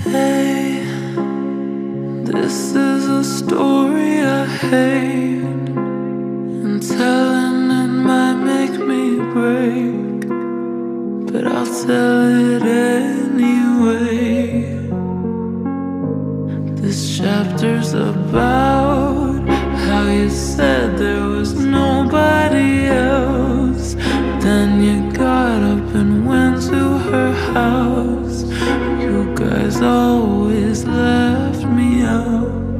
Hey, this is a story I hate, and telling it might make me break, but I'll tell it anyway. This chapter's about how you say. always left me out.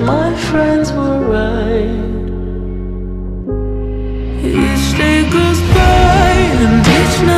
my friends were right. Each day goes by and each night